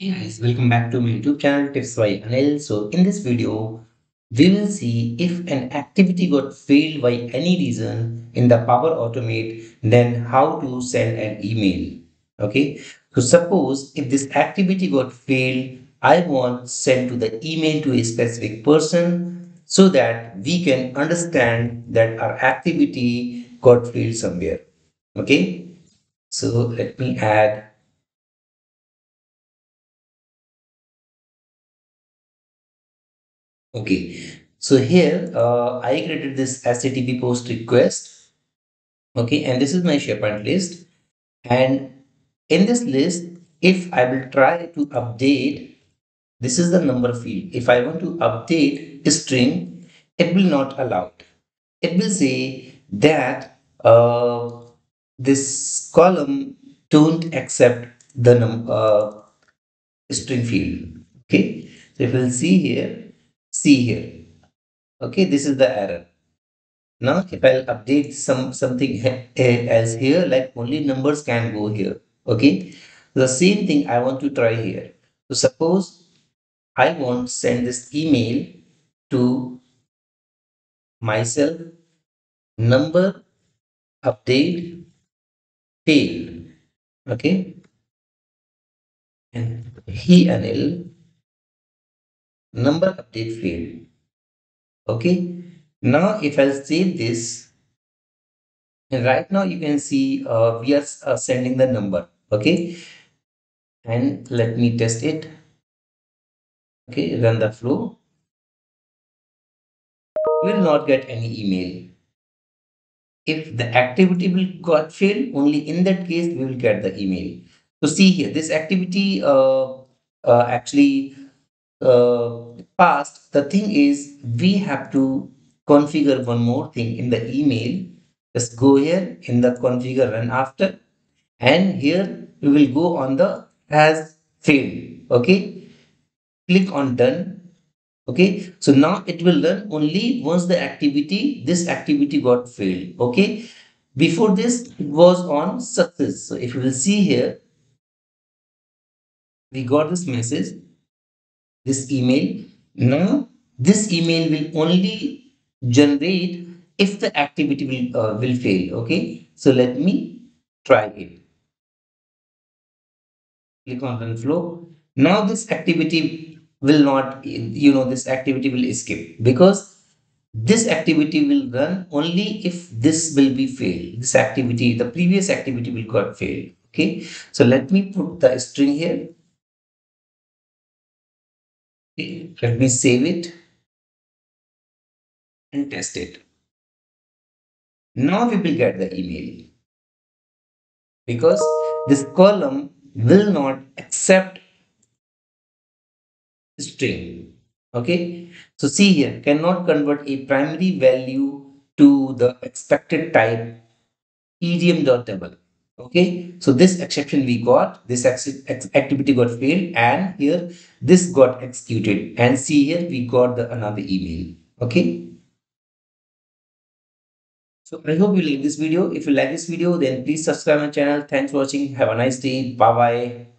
Hey guys, welcome back to my YouTube channel Tips by Anil. So in this video, we will see if an activity got failed by any reason in the Power Automate, then how to send an email. Okay, so suppose if this activity got failed, I want send to the email to a specific person so that we can understand that our activity got failed somewhere. Okay, so let me add Okay, so here uh, I created this HTTP post request. Okay, and this is my SharePoint list. And in this list, if I will try to update, this is the number field. If I want to update a string, it will not allow it. It will say that uh, this column don't accept the num uh, string field. Okay, so if we'll see here, see here. Okay this is the error. Now if i'll update some something eh, else here like only numbers can go here. Okay the same thing i want to try here. So suppose i want to send this email to myself number update failed okay and he anil number update failed okay? Now if i save this and right now you can see uh, we are uh, sending the number. Okay? And let me test it. Okay? Run the flow. We will not get any email. If the activity will got failed only in that case we will get the email. So see here this activity uh, uh, actually uh, passed, the thing is we have to configure one more thing in the email. Just go here in the configure run after and here we will go on the has failed. Okay. Click on done. Okay. So now it will run only once the activity, this activity got failed. Okay. Before this, it was on success. So if you will see here, we got this message this email. Now, this email will only generate if the activity will, uh, will fail. Okay. So let me try it. Click on run flow. Now this activity will not, you know, this activity will escape because this activity will run only if this will be failed. This activity, the previous activity will got failed. Okay. So let me put the string here let me save it and test it. Now we will get the email because this column will not accept string. Okay, so see here cannot convert a primary value to the expected type edm.double okay so this exception we got this activity got failed and here this got executed. And see here we got the another email. Okay? So i hope you like this video. If you like this video then please subscribe my channel. Thanks for watching. Have a nice day. Bye bye